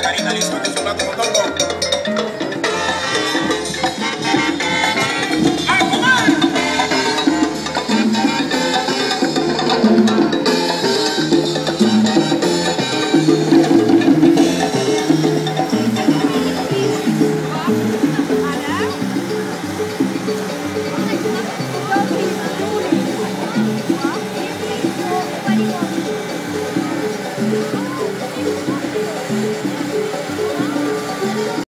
Karina Lizo de su rato